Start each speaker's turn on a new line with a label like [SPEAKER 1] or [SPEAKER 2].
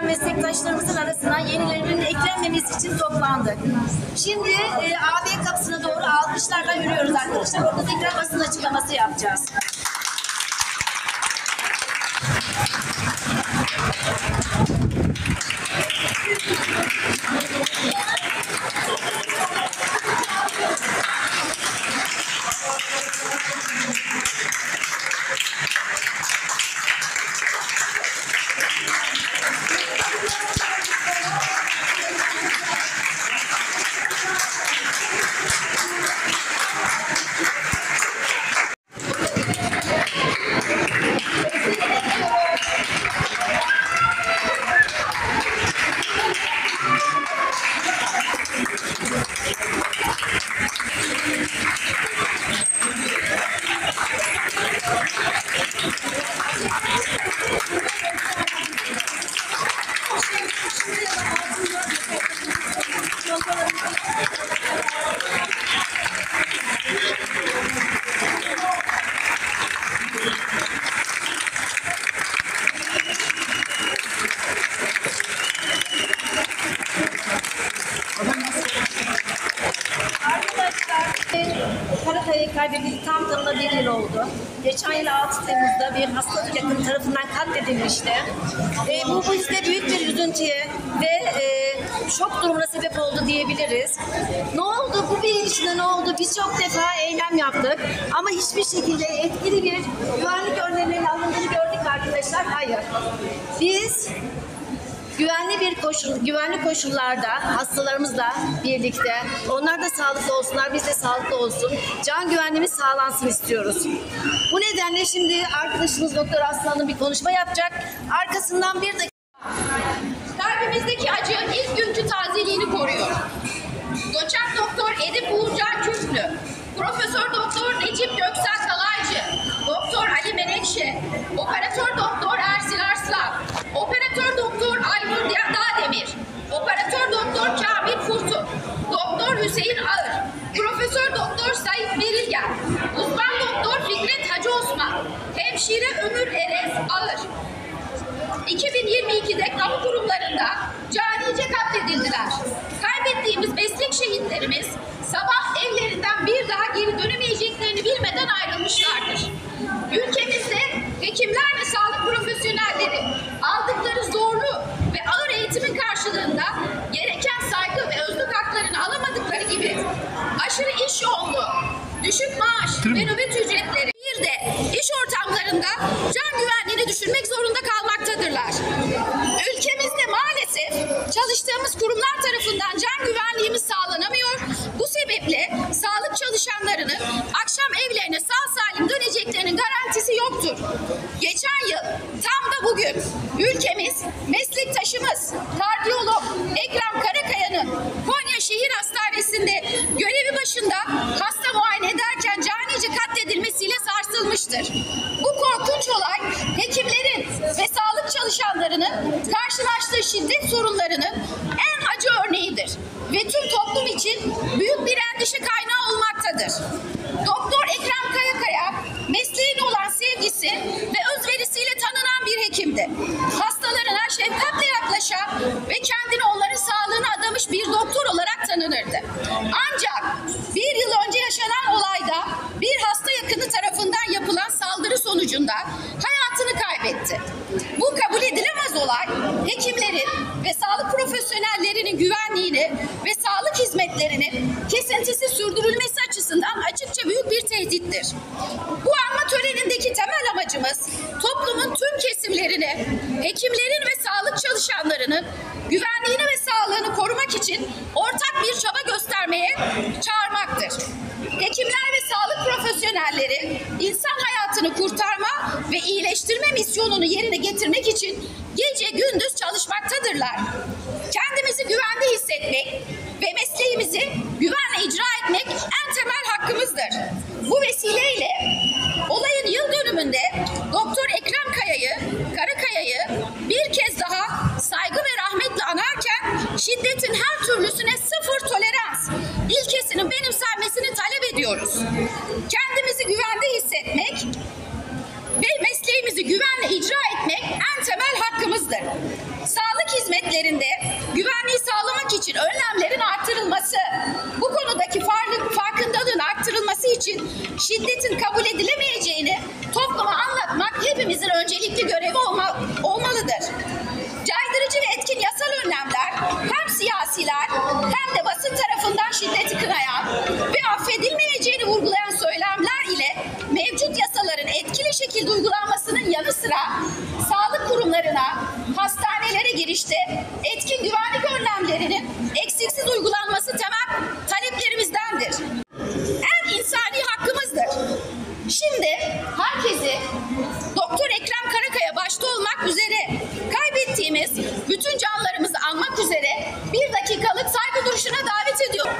[SPEAKER 1] çalışan meslektaşlarımızın arasına yenilerinin eklenmemesi için toplandık. Şimdi e, AB kapısına doğru alkışlarla yürüyoruz arkadaşlar. Orada tekrar basın açıklaması yapacağız. Arkadaşlar, Karakaya'yı kaybedildi tam tamına bir yıl oldu. Geçen yıl 6 Temmuz'da bir hastalık yakın tarafından katledilmişti. E, bu bizde büyük bir üzüntüye ve e, şok durumuna sebep oldu diyebiliriz. Ne oldu? Bu içinde ne oldu? Biz çok defa eylem yaptık ama hiçbir şekilde etkili bir güvenlik önlemlerinin alındığını gördük arkadaşlar. Hayır. Biz güvenli bir koşul, güvenli koşullarda hastalarımızla birlikte onlar da sağlıklı olsunlar, biz de sağlıklı olsun. Can güvenliğimiz sağlansın istiyoruz. Bu nedenle şimdi arkadaşımız Doktor Aslan'ın bir konuşma yapacak. Arkasından bir dakika
[SPEAKER 2] Hemşire Ömür Erez Ağır, 2022'de kamu kurumlarında canice katledildiler. Kaybettiğimiz meslek şehitlerimiz sabah evlerinden bir daha geri dönemeyeceklerini bilmeden ayrılmışlardır. Ülkemizde hekimler ve sağlık profesyonelleri aldıkları zorlu ve ağır eğitimin karşılığında gereken saygı ve özlük haklarını alamadıkları gibi aşırı iş yoğunluğu, düşük maaş ve nöbet ücretleri ortamlarında can güvenliğini düşürmek zorunda kalmaktadırlar. Ülkemizde maalesef çalıştığımız kurumlar tarafından can güvenliğimiz sağlanamıyor. Bu sebeple sağlık çalışanlarının akşam evlerine sağ salim döneceklerinin garantisi yoktur. Geçen yıl tam da bugün ülkemiz meslektaşımız hekimlerin ve sağlık profesyonellerinin güvenliğini ve sağlık hizmetlerinin kesintisiz sürdürülmesi açısından açıkça büyük bir tehdittir. Bu anma törenindeki temel amacımız toplumun tüm kesimlerini, hekimlerin ve sağlık çalışanlarının güvenliğini ve sağlığını korumak için ortak bir çaba göstermeye çağırmaktır. Hekimler ve sağlık profesyonelleri insan hayatını kurtarma ve iyileştirme misyonunu yerine getirmek için gece gündüz çalışmaktadırlar. Kendimizi güvende hissetmek ve mesleğimizi güvenle icra etmek en temel hakkımızdır. Bu vesileyle olayın yıl dönümünde Doktor Ekrem Kaya'yı, Karakaya'yı bir kez daha saygı ve rahmetle anarken şiddetin her türlüsüne sıfır tolerans ilkesinin benimsenmesini talep ediyoruz. Hakkımızdır. Sağlık hizmetlerinde güvenliği sağlamak için önlemlerin artırılması, bu konudaki fark- farkındalığın arttırılması için şiddetin kabul edilemeyeceğini topluma anlatmak hepimizin öncelikli görevi olma- olmalıdır. Caydırıcı ve etkin yasal önlemler hem siyasiler hem de basın tarafından şiddeti kınayan ve affedilmeyeceğini vurgulayan söylemler ile mevcut yasaların etkili şekilde uygulanmasının bir dakikalık saygı duruşuna davet ediyorum.